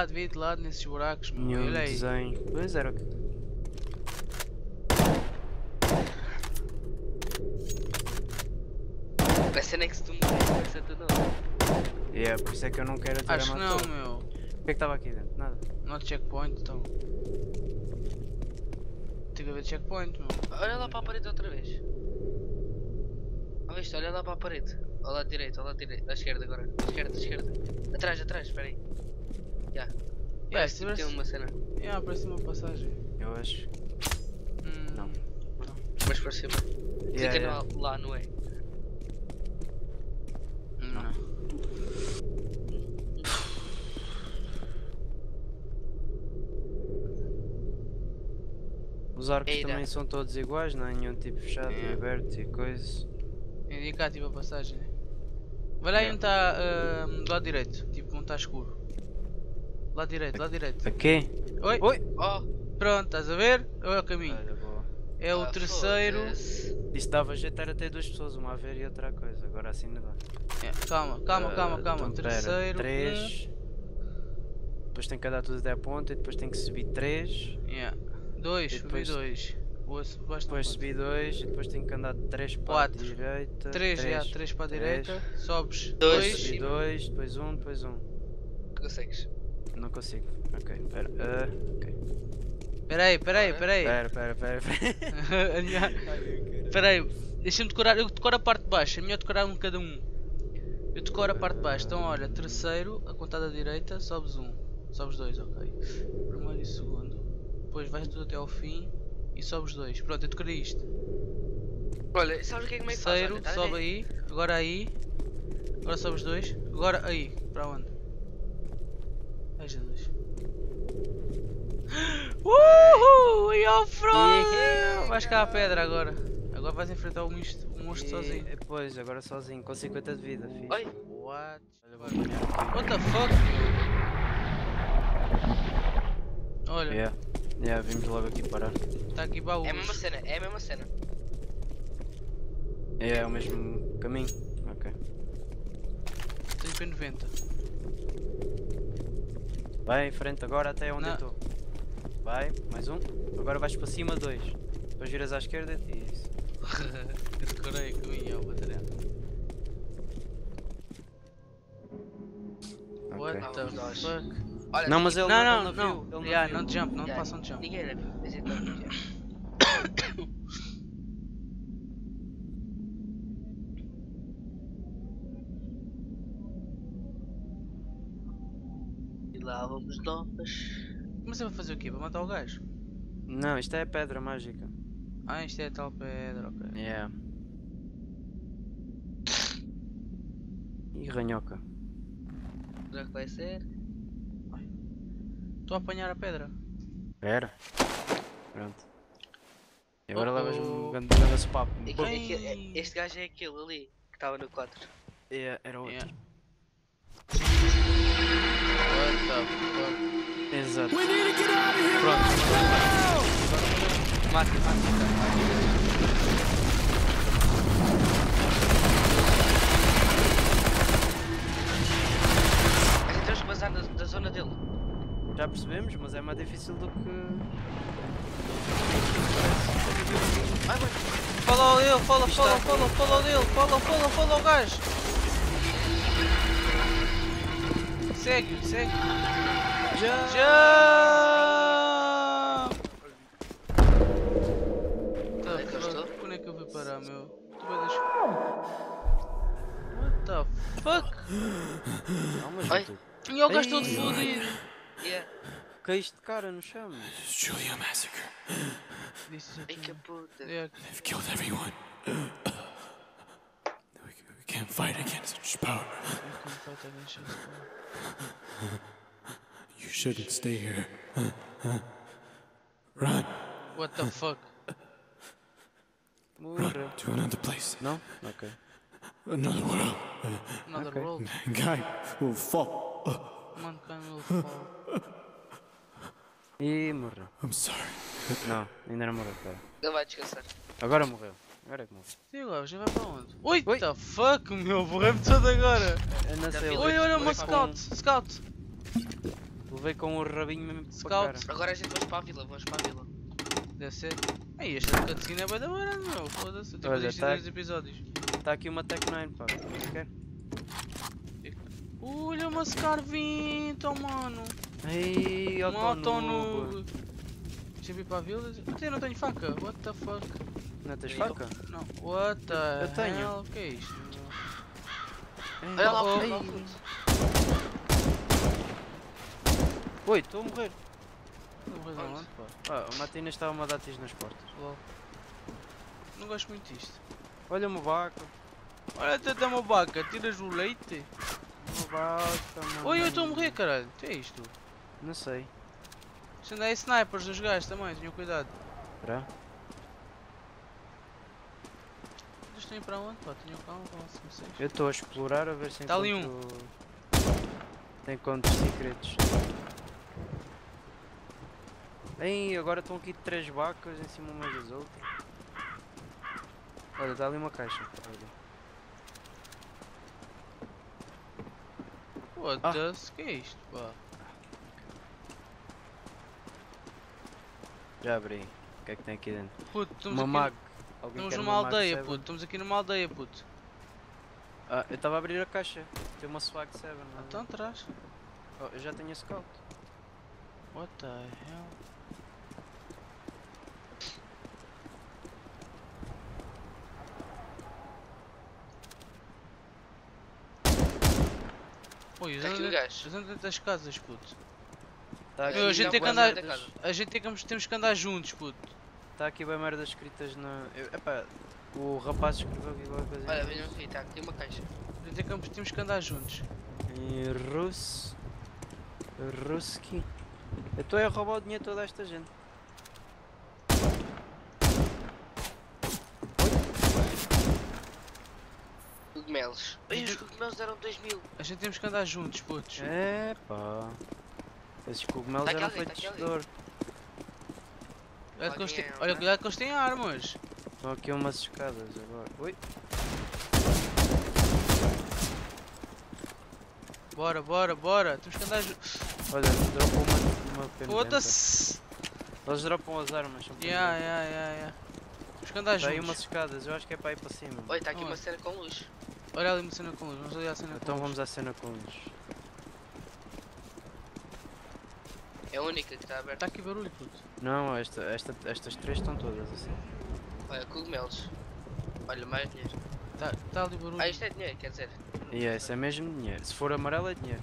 de lado, vê de lado nesses buracos, meu. Nenhum Olha aí. desenho. Pois era. A cena é que se tu morres, vai ser tu não. É, por isso é que eu não quero atirar Acho que a não, meu. O que é que estava aqui dentro? Nada. Not checkpoint, então. Tem que haver checkpoint, meu. Olha lá para a parede outra vez. Viste? Olha lá para a parede. Ao lado direito, ao lado direito. À esquerda agora. À esquerda, à esquerda. Atrás, atrás, espera aí. Já. Yeah, Parece se que tem uma cena. Yeah, parece uma passagem. Eu acho. Hum, Não. Mas por cima. Yeah, Clica yeah. no- lá no E. Não. Os arcos Eira. também são todos iguais, não há nenhum tipo fechado e É. aberto e coisa. Indicar tipo a passagem. Vai lá aí onde está do lado direito. Tipo onde está escuro. Lado direito, lado direito. Aqui? Oi? Oi! Oh! Pronto, estás a ver? É o caminho. Olha. É o ah, terceiro. foda-se. Isso dava jeito era ter duas pessoas, uma a ver e outra a coisa. Agora assim não dá. É, calma, calma, Ah, calma, calma. então, pera, terceiro. Três. Depois tem que andar tudo até a ponta e depois tem que subir três. Yeah. Dois, E subi depois- dois. O osso Depois subir dois e depois tem que andar três para Quatro. a direita. Três, já, três para a três. direita. Sobes. Dois. Subir dois, depois um, depois um. Consegues? Não consigo. Ok, pera. ah, ok. Peraí, peraí, peraí. Pera, pera, pera, pera. Peraí, deixa-me decorar. Eu decoro a parte de baixo. É melhor decorar um cada um. Eu decoro a parte de baixo. Então, olha, terceiro, a contada da direita, sobes um. Sobes dois, ok. Primeiro e segundo. Depois vais tudo até ao fim e sobes dois. Pronto, eu decorei isto. Olha, sabes o que é que me faz? Terceiro, tá sobe aí. Agora aí. Agora sobes dois. Agora aí. Para onde? Ai Jesus. Uhul! E front! Yeah. Vais cá à pedra agora. Agora vais enfrentar o monstro, o monstro E- sozinho. Pois, agora sozinho, com 50 de vida, fixe. Oi! What? What the fuck? Olha, Yeah. Yeah, vimos logo aqui parar. está aqui baús. É a mesma cena, é a mesma cena. É, é o mesmo caminho. Ok. Tenho P90. Vai em frente agora até onde Não. eu estou. Vai, mais um. Agora vais para cima, dois. Depois viras à esquerda e isso. Eu decorei o caminho, ó, bateria. What the fuck? Olha, Não, mas ele Não, não, não, não. viu. Ele Yeah, viu. não jump, não Yeah, façam jump. Ninguém era viu, E lá vamos nós. Mas você vai fazer o quê? Vai matar o gajo? Não, isto é pedra mágica. Ah, isto é a tal pedra, ok. Yeah. E ranhoca. Será que vai ser? Estou a apanhar a pedra. Espera. Pronto. E agora Oh, levas um grande grande sopapo. É é que- é- este gajo é aquele ali que estava no 4. É, Era outro. Yeah. The? Exato. Pronto. Mata, mata. Temos que vazar da, da zona dele. Já percebemos, mas é mais difícil do que. Ai, mano. Follow ele, follow, Isto follow, está- follow, follow dele, follow, follow, follow o gajo. Segue, segue. Já! Já! Tá, Onde é que eu estou? Onde é que eu fui parar, meu? Tu vai deixar. What the fuck? Não, mas E o gajo todo Ei. fodido. Yeah. caíste de cara no chão. Julia Massacre. Disse Ai que puta. É, They've killed everyone. We, we can't fight against such power. You shouldn't stay here. Run. What the fuck? Morreu. To another place. No? Ok. Another world. Another Okay. world. Guy will fall. Mankind will fall. E morreu. I'm sorry. Não, ainda não morreu, pera. Ele vai descansar. Agora morreu. Agora é que morreu. E agora, já vai para onde? Oi, Oi. the fuck, meu, borrei-me todo agora. Eu não sei, ele Olha, uma scout, scout. Levei com o rabinho mesmo para Scout. Agora a gente vamos para a vila, vamos para a vila. Deve ser. Aí, esta cutscene é bem da hora, meu. Foda-se. Eu tipo isto em tá- dois episódios. Está aqui uma Tech 9, pá. Você quer? Olha uma Scar 20, oh, mano. Ei, Um auto no. Deixa eu ir para a vila. Eu não tenho faca. What the fuck? Não tens Eu- faca? Não. What the Eu tenho. hell? O que é isto? Ei, Olha lá. Oi, estou a morrer. Não vou dar Onde? onde, pá. Ah, o Matinas estava a dar tiros nas portas. Lol. Não gosto muito disto. Olha uma vaca. Olha, até dá uma vaca. Tiras o leite. Uma vaca, mano. Oi, eu estou a morrer, caralho. O que é isto? Não sei. Isto ainda é snipers dos gajos também, tenham cuidado. Será? Eles estão ir para onde? Pá, tenham calma, calma, vocês. Eu estou a explorar a ver se Tá ali um. encontro... Se encontro secretos. Ei, agora estão aqui três vacas em cima umas das outras. Olha, está ali uma caixa. Olha. What Ah. the... O que é isto, pá? Já abri. O que é que tem aqui dentro? Puto, uma aqui... Alguém Estamos numa aldeia, seven? puto. Estamos aqui numa aldeia, puto. Ah, eu estava a abrir a caixa. Tem uma swag 7. não é? Então atrás. Oh, eu já tenho a scout. What the hell? Oi, Tá aqui o gajo. Os dentro das casas, puto. Tá Meu, a gente tem que andar. A gente tem que, temos que andar juntos, puto. Está aqui bem merda escritas na. Eu, epá, o rapaz escreveu aqui qualquer coisa. Olha, venham aqui, tá aqui uma caixa. Tem que, temos que andar juntos. Em russo. Ruski. Eu estou a roubar o dinheiro toda esta gente. Cogumelos. Ai, os cogumelos deram 2 mil. A gente temos que andar juntos, putos. É pá. Esses cogumelos Tá eram tá feitos aqui de ouro. Cuidado que eles têm- Alguém Olha, cuidado que eles têm armas. Estão aqui umas escadas agora. Ui. Bora, bora, bora. Temos que andar. Olha, dropou uma, uma pena. Foda-se. Eles dropam as armas. são Yeah, yeah, yeah, yeah. Temos que andar Tá aí umas escadas, eu acho que é para ir para cima. Olha, tá aqui uma cena com luz. Olha ali uma cena com luz. Vamos ali à cena Então com vamos luz. à cena com luz. É a única que está aberta. Está aqui barulho, puto. Não, esta, esta, estas três estão todas assim. Olha, cogumelos. Olha, mais dinheiro. Está tá ali barulho. Ah, isto é dinheiro, quer dizer. E esse é mesmo dinheiro. Se for amarelo é dinheiro.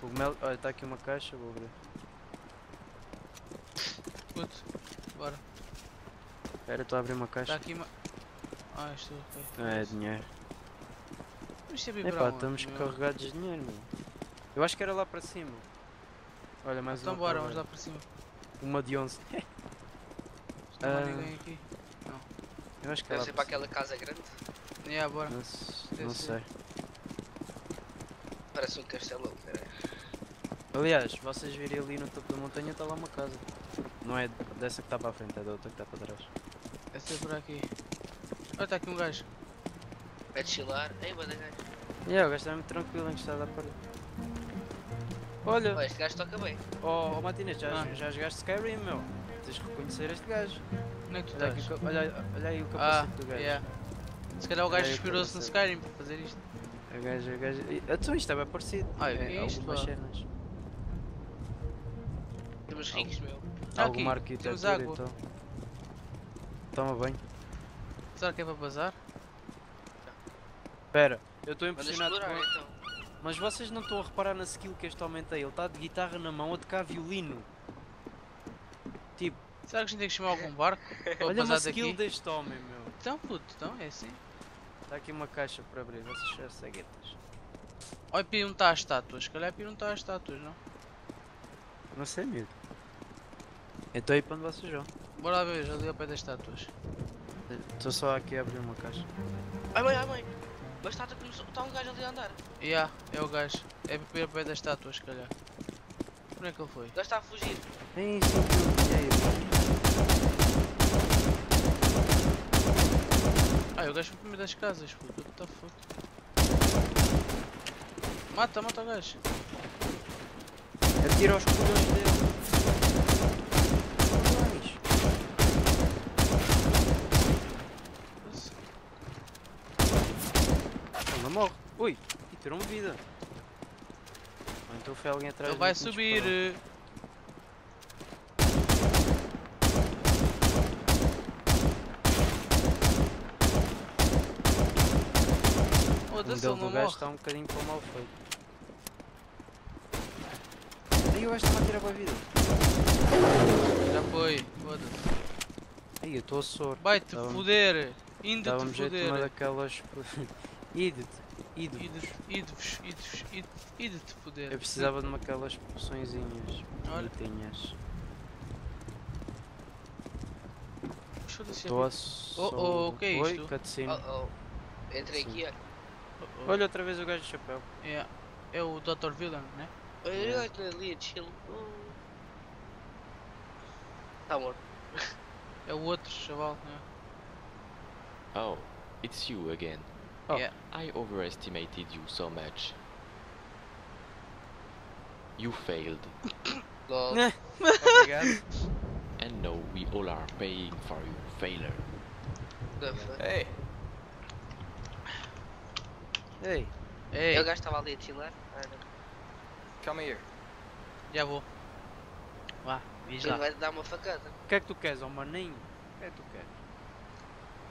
Cogumelo. Olha, está aqui uma caixa, vou abrir. Puto. Bora. Espera, estou a abrir uma Está caixa. aqui uma. Ah, isto. Não é dinheiro. Isto é vibrar Epá, estamos meu? carregados de dinheiro, meu. Eu acho que era lá para cima. Olha, mais Então uma bora, para vamos lá para cima. Uma de 11. Isto não há Ah. ninguém aqui. Eu acho que é Deve ser para aquela casa grande. Yeah, bora. Não, não sei. Parece um castelo. Aliás, vocês virem ali no topo da montanha está lá uma casa. Não é dessa que está para a frente, é da outra que está para trás. Deve ser por aqui. Olha, está aqui um gajo. Vai chilar. Ei, bada gajo. E yeah, o gajo está muito tranquilo encostado à parede. Olha, Olha, este gajo toca bem. oh, oh Martínez, já, Ah. já jogaste Skyrim, meu? Tens de reconhecer este gajo. Onde é que tu Olha, estás? olha, olha aí o Ah, capacete do gajo. yeah. Se calhar o gajo inspirou-se no. Skyrim para fazer isto. O gajo, o gajo. Então isto é bem parecido. Ah, que é isto, algumas pá? cenas. Temos ricos, meu. Aqui, Alguma temos arquitetura água. e tal. Toma bem. Será que é para bazar? Espera, eu estou impressionado com... então. Mas vocês não estão a reparar na skill que este homem tem. Ele está de guitarra na mão a tocar violino. Tipo, Será que a gente tem que chamar algum barco olha bazar skill daqui? deste homem, meu. Então, puto, então é assim. Está aqui uma caixa para abrir, vocês são ceguetas. Olha, perguntar às estátuas. Se calhar perguntar às estátuas, não? Não sei, miúdo. Eu estou aí para onde vocês vão. Bora lá ver, ali ao pé das estátuas. Estou só aqui a abrir uma caixa. Ai mãe, ai mãe. Mas está, está um gajo ali a andar. Yeah, é o gajo. É ao pé das estátuas, se calhar. Onde é que ele foi? O gajo está a fugir. Ei, isso aqui é o dinheiro. Ah, é o gajo foi para o meio das casas, puto. What the fuck? Mata, mata o gajo. Atira aos colhões dele. Colhões. Ele não morre. Ui, e tirou-me vida. Ou então foi alguém atrás Ele vai subir. disparou. O Foda-se, ele modelo não morre. está um bocadinho para o mal feito. Aí o gajo está-me a tirar para a vida. Já foi, foda-se. Aí eu estou a soro. Vai-te foder! Ainda te Dava-me jeito de uma foder! daquelas. Ide-te, ide Ide-vos, ide-vos, ide-vos, ide- ide-te foder! Eu precisava de uma aquelas poçõezinhas. Olha. bonitinhas. Estou a Oh, oh, o que é Oi, isto? cutscene. Oh oh. Entrei aqui, olha. Oh, oh. Olha outra vez o gajo de chapéu. É, é o Dr. Villain, né? Olha olha ali a chill. Oh. Tá morto. É o outro chaval, né? Oh, it's you again. Oh. Yeah. I overestimated you so much. You failed, Lol. Né? Obrigado. and now we all are paying for your failure. The fuck? Hey, Ei, Ei, O gajo estava ali a chillar. Não. come here. já vou. Vá, diz Ele lá. vai dar uma facada. o que é que tu queres, ó maninho? O que é que tu queres?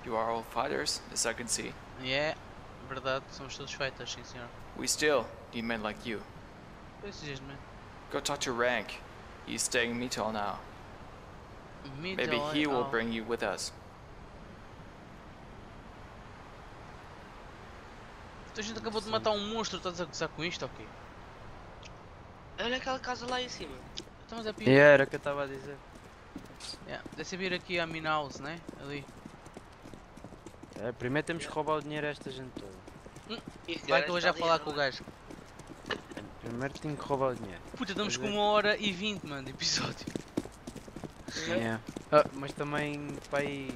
You are all fighters, as I can see. É, verdade, somos todos fighters, sim senhor. We still need men like you. Precisas de. Go talk to Rank. He's staying in Mito now. Me Maybe he will bring you with us. Então a gente acabou de matar um monstro, estás a gozar com isto, ok? Olha aquela casa lá em cima. Estamos a pir. E era o que eu estava a dizer. Yeah. Deve vir aqui a Min House, né? Ali. É, primeiro temos que roubar o dinheiro a esta gente toda. E Vai que eu vou já falar com o armar. gajo. Primeiro tenho que roubar o dinheiro. Puta, estamos com é. uma hora e vinte, mano, de episódio. Yeah. Ah, mas também para aí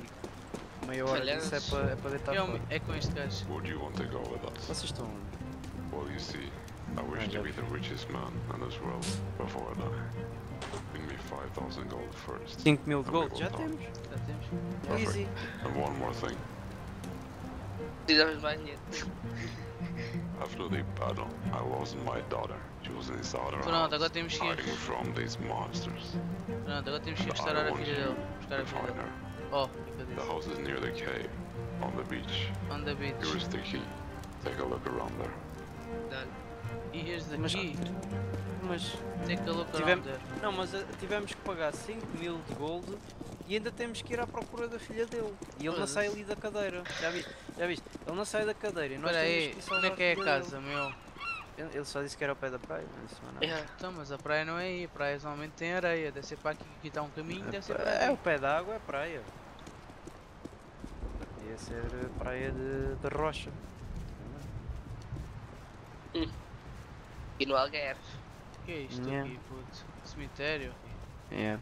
meia hora disso é para é para deitar É, fora. é com este gajo. Would you want to go with us? Vocês estão onde? Well, you see, I wish to be the richest man in this world before I die. Bring me 5,000 gold first. 5 mil de Também gold, já temos. Já temos. Perfect. Easy. And one more thing. Precisamos de mais dinheiro. After the battle, I lost my daughter. She was her Pronto, agora temos que ir. hiding from these monsters. Pronto, agora temos que restaurar a filha dele. Buscar a filha dele. Oh, The house is near the cave, on the beach. On the beach. Here is the key. Take a look around there. Dá-lhe. E here's the Mas- key. Mas Take a look Tivemos- around there. não, mas ah, tivemos que pagar 5 mil de gold e ainda temos que ir à procura da filha dele. E ele não sai ali da cadeira. Já viste? Já viste? Ele não sai da cadeira e nós Espera temos aí, que onde é que é a casa, meu? dele. Ele ele só disse que era ao pé da praia, mais nada. Yeah. Então, mas a praia não é aí. A praia normalmente tem areia. Deve ser para aqui. Aqui está um caminho, deve ser para É, o pé da água é praia. Ia ser praia de, de rocha. E no Algarve. O que é isto Yeah. aqui, puto? Cemitério? É.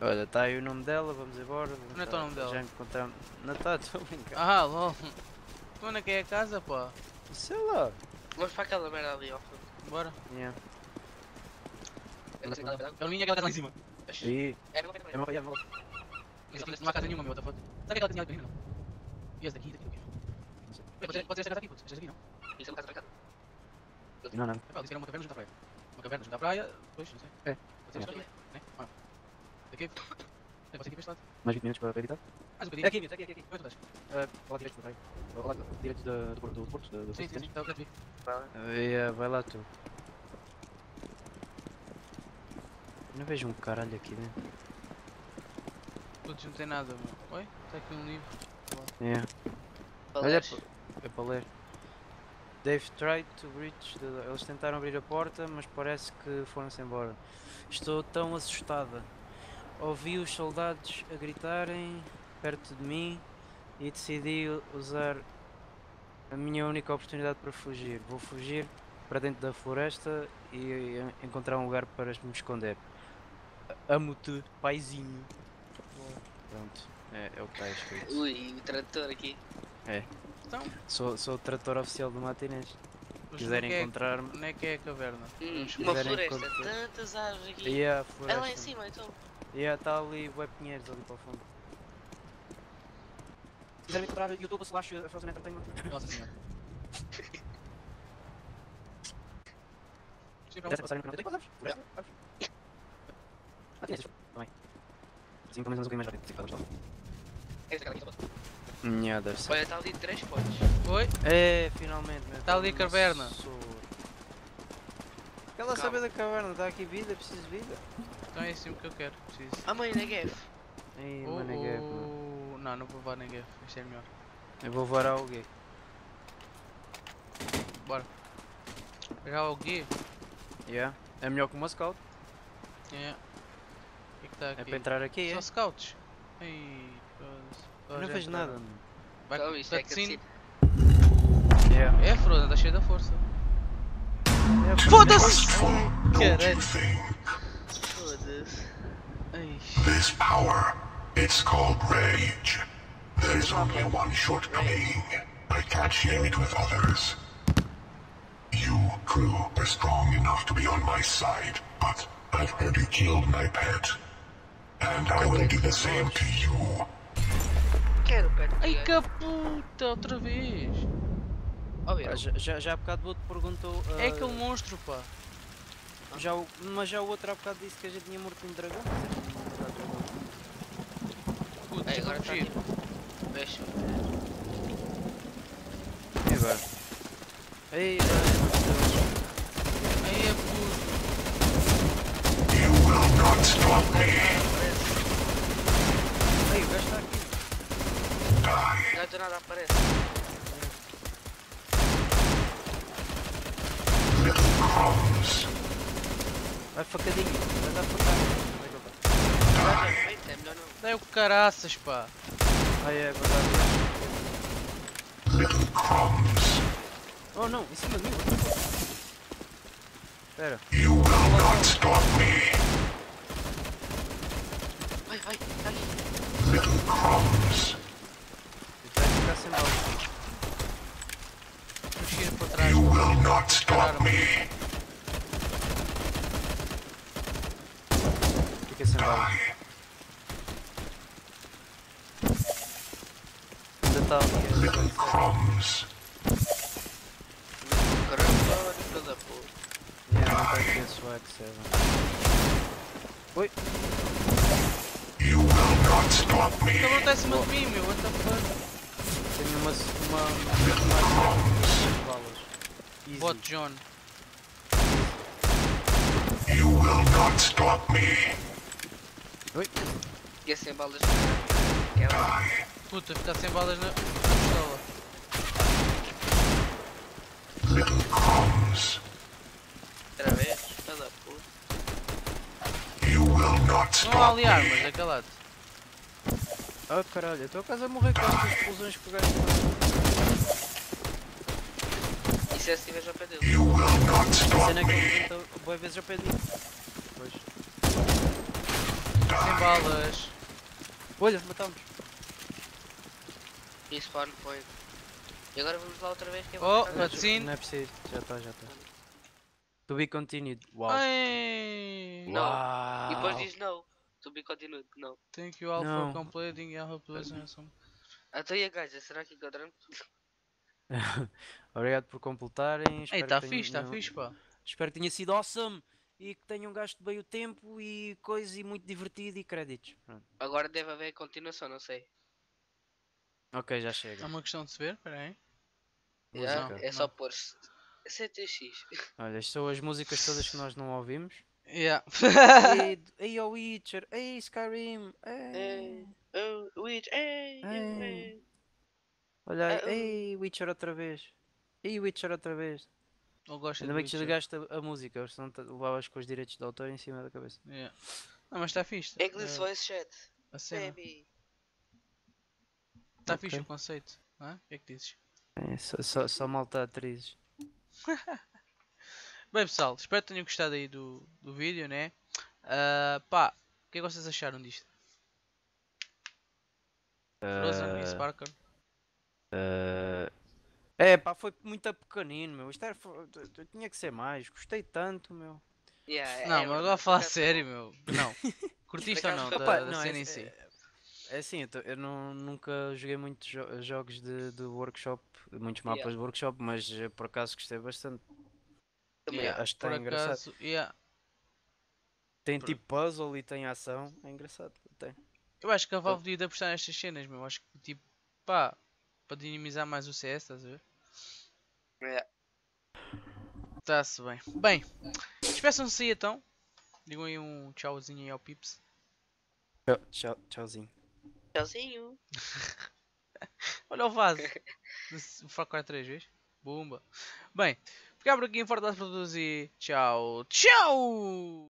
Olha, está aí o nome dela, vamos embora. Vamos Onde é que tá o nome já- dela? Já encontramos. Não está, estou a brincar. Ah, lol. Onde é que é a casa, pá? Sei lá. Vamos para aquela merda ali fundo. Bora. Yeah. Eu não sei aquela merda. É minha aquela casa lá em cima. E. É, não vai É uma, é Não, não há casa nenhuma, meu, what the fuck? Sabe aquela casinha ali não? E essa daqui, daqui, daqui. Pode ser, pode ser esta casa aqui, puto. Esta daqui, não? Isso é uma casa marcada. não, não. Epá, disse que era uma caverna junto à praia. Uma caverna junto à praia, pois, não sei. É. Pode ser esta aqui, né? Daqui. É, pode ser aqui para este lado. Mais 20 minutos para editar? Mais um bocadinho. É aqui, é aqui, é aqui. Onde tu estás? Uh, lá direito do rei. Lá direito da- do porto, do porto, do Sim, sim, sim. Está o eu. Uh, vai lá tu. Não vejo um caralho aqui dentro. Putz, não tem nada, meu. Oi? Está aqui um livro. É, Olha, Olha, é para ler. They've tried to breach the... Eles tentaram abrir a porta, mas parece que foram-se embora. Estou tão assustada. Ouvi os soldados a gritarem perto de mim e decidi usar a minha única oportunidade para fugir. Vou fugir para dentro da floresta e en- encontrar um lugar para me esconder. Amo-te, paizinho. Pronto, é, é o que está escrito. Ui, o tradutor aqui. Então, Sou, sou o trator oficial do Matinês. Quiserem é que- encontrar-me. Onde é que é a caverna? Hum, uma floresta, encontrar- tantas árvores aqui. E a É lá em floresta. cima então. E está ali web Pinheiros ali para o fundo. Se quiserem encontrar YouTube slash Frozen Entertainment. Nossa senhora. Sim, Se passarem no canal. Ah, tinha também. Assim pelo menos um bocadinho mais rápido. Sim, podemos falar. Nhá, deve ser. Olha, está ali três pontos. Oi? É, finalmente. meu, Tá ali a caverna. lá Calma. saber da caverna? Está aqui vida, preciso de vida. Então é assim que eu quero. Preciso. Ah mãe, Negev. Ei, Oh, mano, é gap, mano. oh, Não, não vou levar ninguém. Isto é melhor. Eu vou varar o gay. Bora. Já o Gui? Yeah. É melhor que uma scout. É. O que é que está aqui? É para entrar aqui, é? Só scouts. Ei. Eu não entraram. nada, mano. Vai Então, isto é cutscene. Yeah. É, Frodo, está cheio da força. É, Foda-se! Caralho. You think? This power, it's called rage. There's only one shortcoming. I can't share it with others. You, crew, are strong enough to be on my side, but I've heard you killed my pet. And I will do the same to you. Quero pet Ai guy. que puta, outra vez. Oh, meu. Já, já, já há bocado o outro perguntou. É ah, aquele monstro, pá. Já, o- mas já o outro há bocado disse que a gente tinha morto um dragão. mas é que não está dragão. A está fugir. tipo. Deixa. E agora? Ei. Ai é puto. You will not stop me. Ei, o gajo está aqui. Die. Não do nada aparece. Little crumbs. Vai facadinho. Vai dar é é melhor não. Dai o caraças, pá. Ah, é, agora está Little crumbs. Oh não, em cima de mim. Espera. You will not stop me. Vai, vai, tá ali. Little crumbs. Vai ficar sem bala. Fugir para trás. You will not stop me. Fica sem bala. Die. Ainda está ali. Little crumbs. Caramba, filho da puta. Yeah, não está aqui a swag 7. Oi. You will not stop me. O cabrão está em cima de mim, meu. What the fuck? Tenho uma. uma. uma. uma balas. Easy. Bot John. You will not stop me. Oi. E assim balas. Que é. Puta, ficar sem balas na, na pistola. Little crumbs. Outra vez. Filho da puta. You will not Não há ali armas, me. daquele lado. Ah caralho, eu estou quase a morrer com estas explosões que o gajo faz. E se estiveres ao pé dele? You will not A stop cena é que me. ele vezes ao pé de mim. Pois. Sem balas. Olha, matamos. E spawn point. E agora vamos lá outra vez que é Oh, cutscene. Não é preciso, já está, já está. To be continued. Uau. Ai. Não. Uau. E depois diz no. To be continued. Não. Thank you all Não. for completing your pleasant. Então e a gaja? Será que encontramos? Obrigado por completarem. Ei, está que fixe, está fixe, pá. Espero que tenha sido awesome e que tenham gasto bem o tempo e coisa e muito divertido e créditos. Pronto. Agora deve haver continuação, não sei. Ok, já É chega. uma questão de se ver, peraí. Música. é só pôr CTX. Olha, estas são as músicas todas que nós não ouvimos. Yeah. ei, ei, o Witcher, ei, Skyrim, ei. Ei, oh, Witch, ei, Ei. ei. Olha aí, ei, Witcher outra vez. Ei, Witcher outra vez. Eu gosto Ainda bem que desligaste a, a música, senão te- levavas com os direitos de autor em cima da cabeça. Yeah. Não, mas está fixe. English eh, voice chat. a cena. Baby. Está Ok. fixe o conceito. não é? O que é que dizes? É, só, só, só malta atrizes. Bem pessoal, espero que tenham gostado aí do, do vídeo, né? Ah, pá, o que é que vocês acharam disto? Frozen e Ah, Sparker? ah, É pá, foi muito pequenino, meu. Isto era, tinha que ser mais. Gostei tanto, meu. Yeah, é- Não, é mas agora a por falar sério, meu. Não. Curtiste ou não da, da não, cena é, em si? é- é assim, eu, eu não, nunca joguei muitos jo- jogos de, de workshop, muitos mapas Yeah. de workshop, mas por acaso gostei bastante. Também Yeah, acho que está engraçado. acaso, yeah. Tem Por- tipo puzzle e tem ação, é engraçado. Tem. Eu acho que a Valve devia de apostar nestas cenas, meu. Acho que tipo, pá, para dinamizar mais o CS, estás a ver? Yeah. Está-se bem. Bem, despeçam-se aí então. Digam aí um tchauzinho aí ao Pips. Tchau, tchau, tchauzinho. Tchauzinho. Olha o vaso. o Far Cry 3 vezes. Bumba. Bem, ficar por aqui. Um forte abraço para todos e tchau. Tchau!